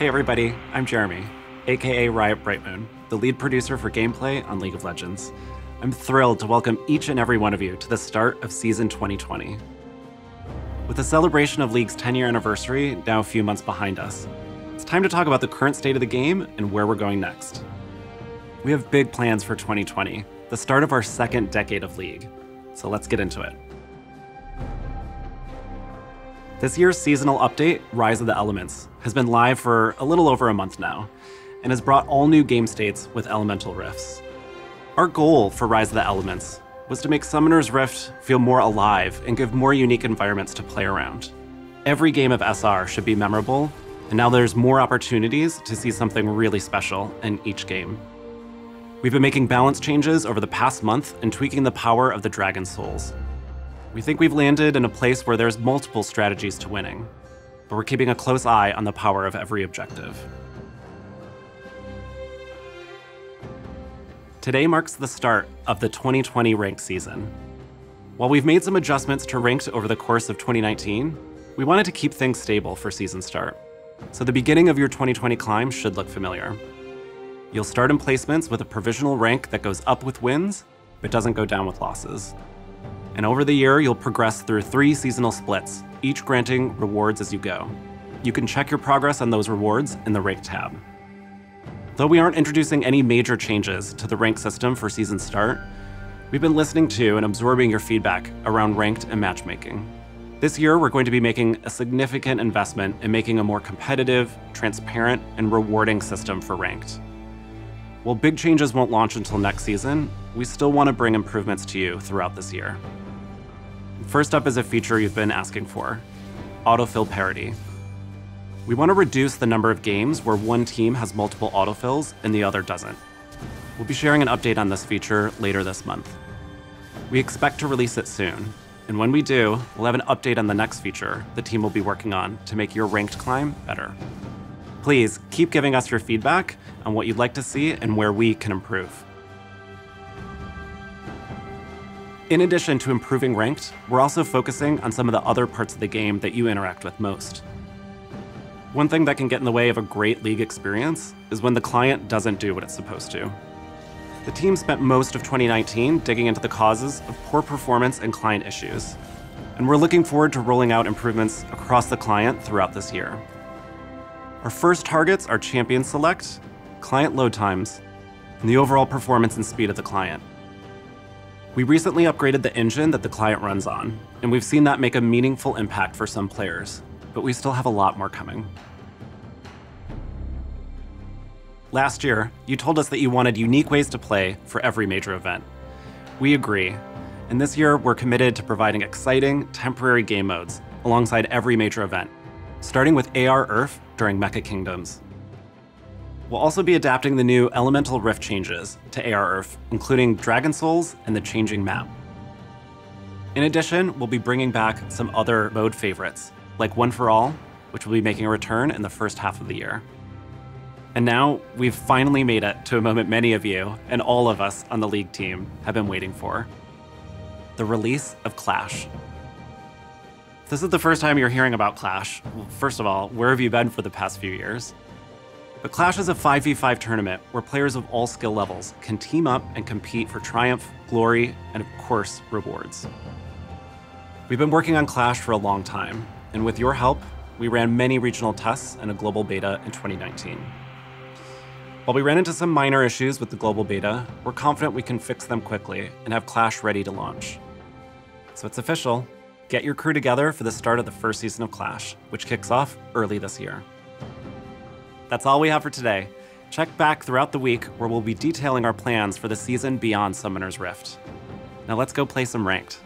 Hey everybody, I'm Jeremy, aka Riot Brightmoon, the lead producer for gameplay on League of Legends. I'm thrilled to welcome each and every one of you to the start of season 2020. With the celebration of League's 10 year anniversary now a few months behind us, it's time to talk about the current state of the game and where we're going next. We have big plans for 2020, the start of our second decade of League, so let's get into it. This year's seasonal update, Rise of the Elements, has been live for a little over a month now, and has brought all new game states with elemental rifts. Our goal for Rise of the Elements was to make Summoner's Rift feel more alive and give more unique environments to play around. Every game of SR should be memorable, and now there's more opportunities to see something really special in each game. We've been making balance changes over the past month and tweaking the power of the Dragon Souls, we think we've landed in a place where there's multiple strategies to winning, but we're keeping a close eye on the power of every objective. Today marks the start of the 2020 ranked season. While we've made some adjustments to ranked over the course of 2019, we wanted to keep things stable for season start. So the beginning of your 2020 climb should look familiar. You'll start in placements with a provisional rank that goes up with wins, but doesn't go down with losses. And over the year, you'll progress through three seasonal splits, each granting rewards as you go. You can check your progress on those rewards in the Rank tab. Though we aren't introducing any major changes to the rank system for season start, we've been listening to and absorbing your feedback around ranked and matchmaking. This year, we're going to be making a significant investment in making a more competitive, transparent, and rewarding system for ranked. While big changes won't launch until next season, we still want to bring improvements to you throughout this year. First up is a feature you've been asking for, autofill parity. We want to reduce the number of games where one team has multiple autofills and the other doesn't. We'll be sharing an update on this feature later this month. We expect to release it soon, and when we do, we'll have an update on the next feature the team will be working on to make your ranked climb better. Please keep giving us your feedback on what you'd like to see and where we can improve. In addition to improving ranked, we're also focusing on some of the other parts of the game that you interact with most. One thing that can get in the way of a great League experience is when the client doesn't do what it's supposed to. The team spent most of 2019 digging into the causes of poor performance and client issues, and we're looking forward to rolling out improvements across the client throughout this year. Our first targets are champion select, client load times, and the overall performance and speed of the client. We recently upgraded the engine that the client runs on, and we've seen that make a meaningful impact for some players, but we still have a lot more coming. Last year, you told us that you wanted unique ways to play for every major event. We agree, and this year we're committed to providing exciting, temporary game modes alongside every major event, starting with ARURF during Mecha Kingdoms. We'll also be adapting the new Elemental Rift changes to ARURF, including Dragon Souls and the changing map. In addition, we'll be bringing back some other mode favorites, like One for All, which will be making a return in the first half of the year. And now, we've finally made it to a moment many of you, and all of us on the League team, have been waiting for. The release of Clash. This is the first time you're hearing about Clash, first of all, where have you been for the past few years? But Clash is a 5v5 tournament where players of all skill levels can team up and compete for triumph, glory, and of course, rewards. We've been working on Clash for a long time, and with your help, we ran many regional tests and a global beta in 2019. While we ran into some minor issues with the global beta, we're confident we can fix them quickly and have Clash ready to launch. So it's official. Get your crew together for the start of the first season of Clash, which kicks off early this year. That's all we have for today. Check back throughout the week where we'll be detailing our plans for the season beyond Summoner's Rift. Now let's go play some Ranked.